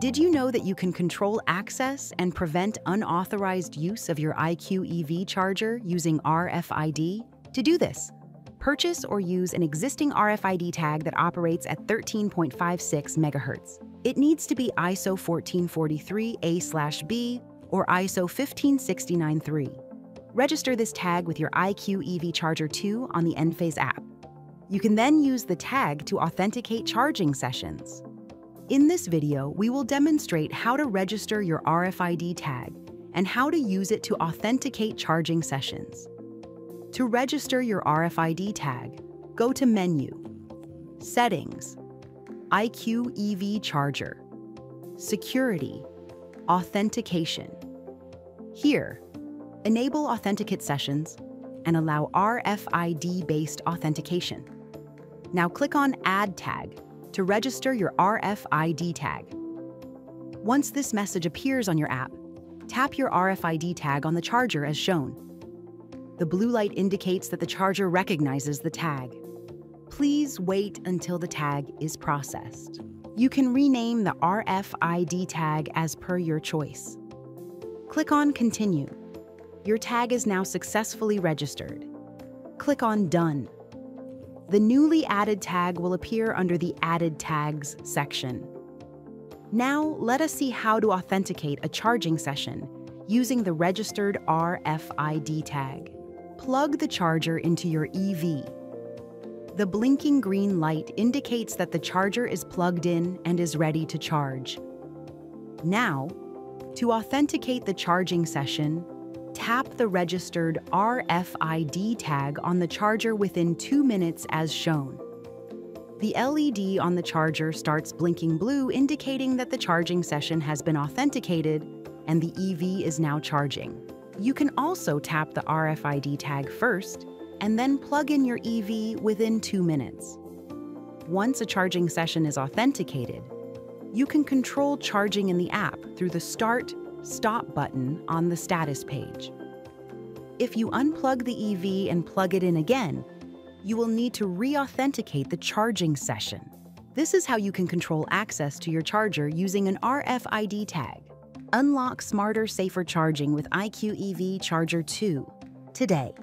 Did you know that you can control access and prevent unauthorized use of your IQ EV charger using RFID? To do this, purchase or use an existing RFID tag that operates at 13.56 MHz. It needs to be ISO 14443A/B or ISO 15693. Register this tag with your IQ EV Charger 2 on the Enphase app. You can then use the tag to authenticate charging sessions. In this video, we will demonstrate how to register your RFID tag and how to use it to authenticate charging sessions. To register your RFID tag, go to Menu, Settings, IQ EV Charger, Security, Authentication. Here, enable Authenticate Sessions and allow RFID-based authentication. Now click on Add Tag to register your RFID tag. Once this message appears on your app, tap your RFID tag on the charger as shown. The blue light indicates that the charger recognizes the tag. Please wait until the tag is processed. You can rename the RFID tag as per your choice. Click on Continue. Your tag is now successfully registered. Click on Done the newly added tag will appear under the Added Tags section. Now, let us see how to authenticate a charging session using the registered RFID tag. Plug the charger into your EV. The blinking green light indicates that the charger is plugged in and is ready to charge. Now, to authenticate the charging session, tap the registered RFID tag on the charger within two minutes as shown. The LED on the charger starts blinking blue, indicating that the charging session has been authenticated and the EV is now charging. You can also tap the RFID tag first and then plug in your EV within two minutes. Once a charging session is authenticated, you can control charging in the app through the Start Stop button on the status page. If you unplug the EV and plug it in again, you will need to re-authenticate the charging session. This is how you can control access to your charger using an RFID tag. Unlock smarter, safer charging with IQ EV Charger 2 today.